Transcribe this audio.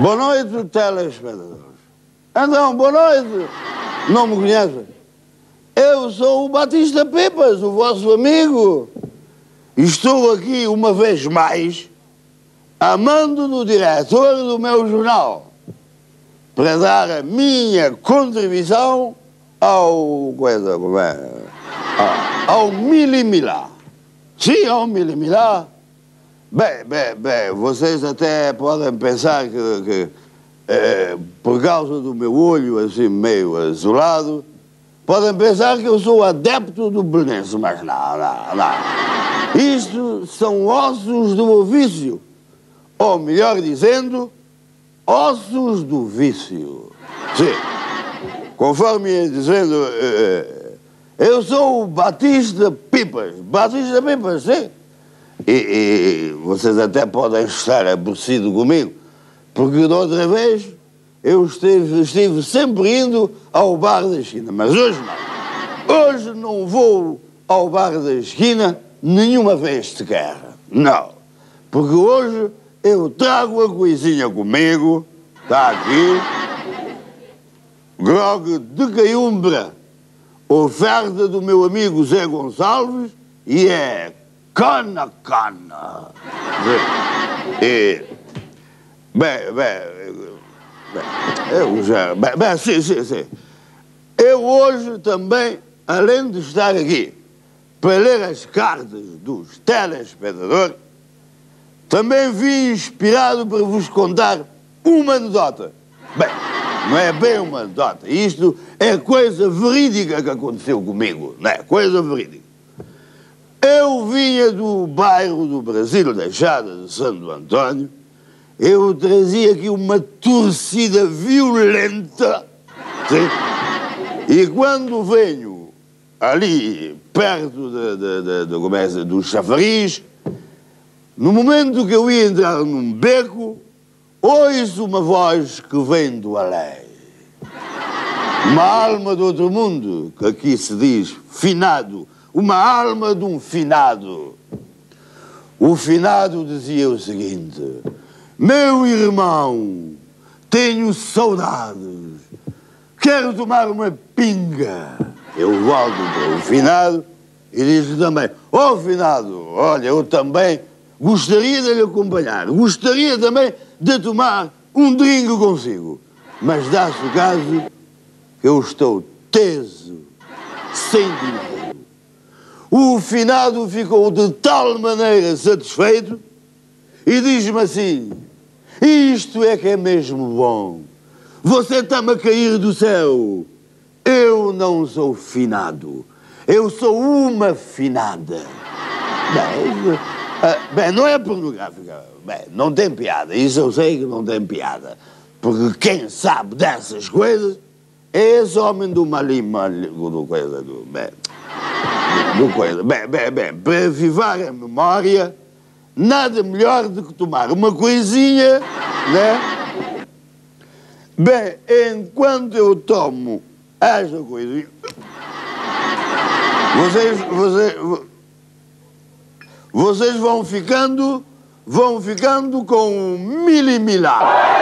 Boa noite, telespectadores. Então, boa noite. Não me conhecem? Eu sou o Batista Pipas, o vosso amigo. Estou aqui uma vez mais, amando do diretor do meu jornal, para dar a minha contribuição ao. coisa, como é? Ao, ao milimilá. Sim, ao milimilá. Bem, bem, bem, vocês até podem pensar que, que eh, por causa do meu olho assim meio azulado, podem pensar que eu sou adepto do belenense, mas não, não, não. Isto são ossos do ofício, ou melhor dizendo, ossos do vício. Sim, conforme ia dizendo, eh, eu sou o Batista Pipas, Batista Pipas, sim. E, e, vocês até podem estar aborrecidos comigo, porque da outra vez eu estive, estive sempre indo ao bar da esquina, mas hoje não. Hoje não vou ao bar da esquina nenhuma vez sequer. Não. Porque hoje eu trago a coisinha comigo, está aqui, grog de caiumbra, oferta do meu amigo Zé Gonçalves, e é cana, cana. E, bem, bem, bem, eu já, sim, sim, sim. Eu hoje também, além de estar aqui para ler as cartas dos telespectadores, também vim inspirado para vos contar uma anedota. Bem, não é bem uma anedota. Isto é coisa verídica que aconteceu comigo, não é? Coisa verídica. Eu vinha do bairro do Brasil, da Chada de Santo Antônio. Eu trazia aqui uma torcida violenta. Sim? E quando venho ali, perto de, de, de, de, começa, do chafariz, no momento que eu ia entrar num beco, ouço uma voz que vem do além. Uma alma do outro mundo, que aqui se diz finado, uma alma de um finado. O finado dizia o seguinte: Meu irmão, tenho saudades, quero tomar uma pinga. Eu volto para o finado e diz também: Ó oh, finado, olha, eu também gostaria de lhe acompanhar, gostaria também de tomar um drink consigo. Mas dá-se o caso que eu estou teso, sem dinheiro. O finado ficou de tal maneira satisfeito e diz-me assim: Isto é que é mesmo bom. Você está-me a cair do céu. Eu não sou finado. Eu sou uma finada. Bem, uh, bem não é pornográfica. Bem, não tem piada. Isso eu sei que não tem piada. Porque quem sabe dessas coisas é esse homem do malima, do coisa do. Bem, do coisa. Bem, bem, bem, para avivar a memória, nada melhor do que tomar uma coisinha, né? Bem, enquanto eu tomo esta coisinha, vocês, vocês, vocês vão ficando, vão ficando com um milimilar.